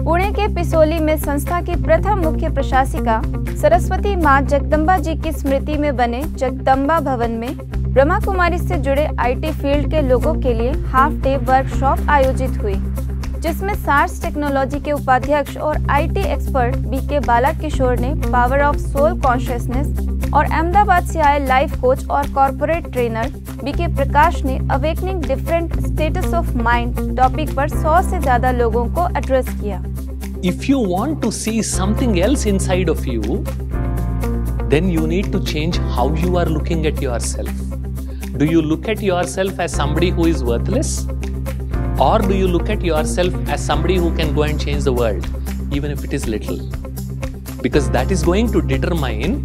पुणे के पिसोली में संस्था की प्रथम मुख्य प्रशासिका सरस्वती माँ जगदम्बा जी की स्मृति में बने जगदम्बा भवन में ब्रह्मा कुमारी से जुड़े आईटी फ़ील्ड के लोगों के लिए हाफ़ डे वर्कशॉप आयोजित हुई, जिसमें सार्स टेक्नोलॉजी के उपाध्यक्ष और आईटी एक्सपर्ट बी के बाला किशोर ने पावर ऑफ़ सोल कॉन्शियसनेस और अहमदाबाद से आए लाइफ कोच और कॉरपोरेट ट्रेनर बीके प्रकाश ने awakening different states of mind topic पर 100 से ज़्यादा लोगों को एड्रेस किया। If you want to see something else in of you then you need to change how you are looking at yourself do you look at yourself as someone who is worthless और do you look at yourself as someone who can go and change the world even if it is little because that is going to determine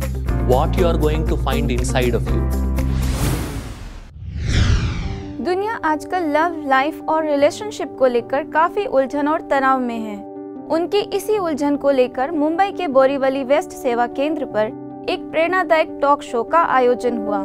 what you are going to find inside of you दुनिया आजकल love life और relationship को लेकर काफ़ी उलझन और तनाव में है। उनकी इसी उलझन को लेकर मुंबई के बोरीवली वेस्ट सेवा केंद्र पर एक प्रेरणादायक टॉक शो का आयोजन हुआ।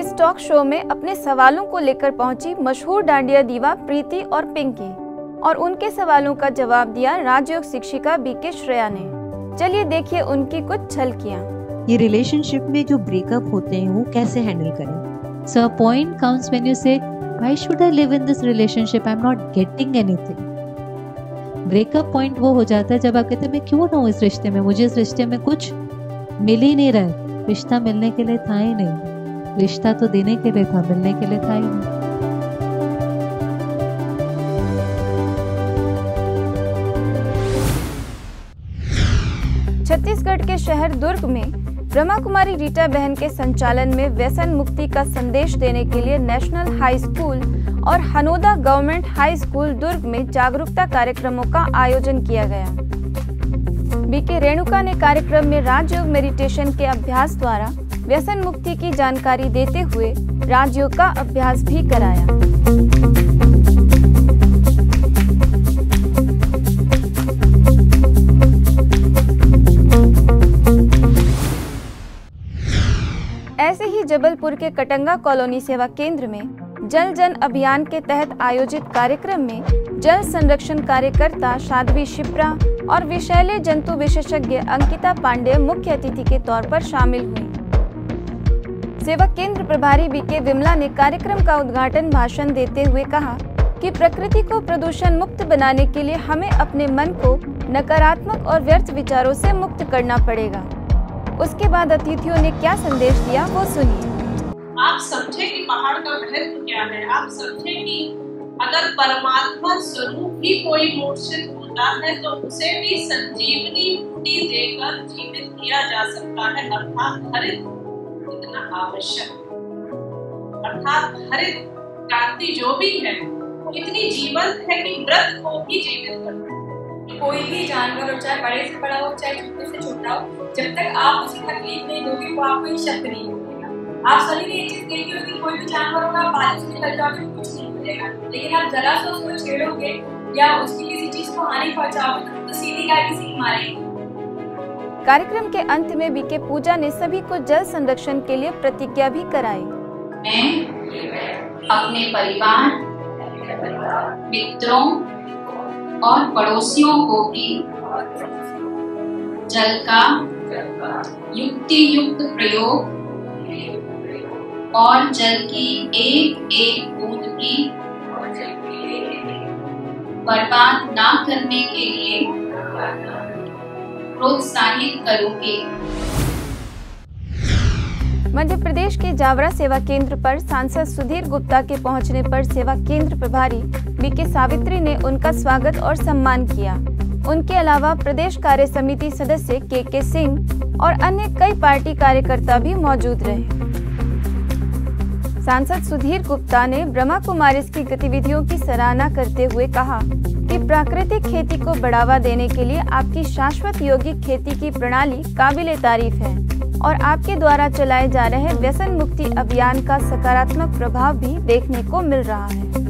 इस टॉक शो में अपने सवालों को लेकर पहुँची मशहूर डांडिया दीवा प्रीति और पिंकी और उनके सवालों का जवाब दिया राजयोग शिक्षिका बी के श्रेया ने। चलिए देखिए उनकी कुछ झलकियाँ। ये रिलेशनशिप में जो ब्रेकअप होते हैं वो कैसे हैंडल करें? So a point comes when you say why should I live in this relationship I am not getting anything breakup point वो हो जाता है जब आप कहते हैं मैं क्यों रहूँ इस रिश्ते में? मुझे इस रिश्ते में कुछ मिल ही नहीं रहा है। रिश्ता मिलने के लिए था ही नहीं। रिश्ता तो देने के लिए था मिलने के लिए था ही नहीं. छत्तीसगढ़ के शहर दुर्ग में ब्रह्मा कुमारी रीटा बहन के संचालन में व्यसन मुक्ति का संदेश देने के लिए नेशनल हाई स्कूल और Hanoda government high school Durg में जागरूकता कार्यक्रमों का आयोजन किया गया। बीके रेणुका ने कार्यक्रम में राजयोग मेडिटेशन के अभ्यास द्वारा व्यसन मुक्ति की जानकारी देते हुए राजयोग का अभ्यास भी कराया। जबलपुर के कटंगा कॉलोनी सेवा केंद्र में जल जन अभियान के तहत आयोजित कार्यक्रम में जल संरक्षण कार्यकर्ता साध्वी शिप्रा और विषैले जंतु विशेषज्ञ अंकिता पांडे मुख्य अतिथि के तौर पर शामिल हुई। सेवा केंद्र प्रभारी बीके विमला ने कार्यक्रम का उद्घाटन भाषण देते हुए कहा कि प्रकृति को प्रदूषण मुक्त बनाने के लिए हमें अपने मन को नकारात्मक और व्यर्थ विचारों से मुक्त करना पड़ेगा। उसके बाद अतिथियों ने क्या संदेश दिया, वो सुनिए। आप समझे कि पहाड़ का महत्व क्या है? आप समझे कि अगर परमात्मा स्वरूप ही कोई मूर्छित होता है तो उसे भी संजीवनी बूटी देकर जीवित किया जा सकता है। अर्थात हरित इतना आवश्यक। अर्थात हरित क्रांति जो भी है इतनी जीवंत है कि मृत को भी जीवित करता है कोई भी जानवर हो चाहे बड़े से बड़ा हो चाहे छोटे से छोटा हो जब तक आप उसे तकलीफ़ नहीं दोगे वो आपको एक शब्द नहीं मिलेगा आप सभी ने ये चीज़ देखी होगी कोई भी जानवर होगा आप बारिश में निकल जाओगे तो कुछ नहीं मिलेगा लेकिन आप जरा सा उसको छेड़ोगे या उसकी किसी चीज़ को हानि पहुंचाओगे तो, तो सीधी गाड़ी सीख मारेगी। कार्यक्रम के अंत में बीके पूजा ने सभी को जल संरक्षण के लिए प्रतिज्ञा भी कराई। मैं अपने परिवार मित्रों और पड़ोसियों को भी। जल का युक्ति युक्त प्रयोग और जल की एक एक बूंद की बर्बाद ना करने के लिए प्रोत्साहित करूँगी। मध्य प्रदेश के जावरा सेवा केंद्र पर सांसद सुधीर गुप्ता के पहुँचने पर सेवा केंद्र प्रभारी बीके सावित्री ने उनका स्वागत और सम्मान किया। उनके अलावा प्रदेश कार्य समिति सदस्य के के सिंह और अन्य कई पार्टी कार्यकर्ता भी मौजूद रहे। सांसद सुधीर गुप्ता ने ब्रह्मा कुमारी की गतिविधियों की सराहना करते हुए कहा कि प्राकृतिक खेती को बढ़ावा देने के लिए आपकी शाश्वत यौगिक खेती की प्रणाली काबिल तारीफ़ है। और आपके द्वारा चलाए जा रहे व्यसन मुक्ति अभियान का सकारात्मक प्रभाव भी देखने को मिल रहा है।